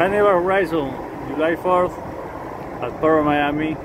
Carnival Horizon, July 4th at Port Miami.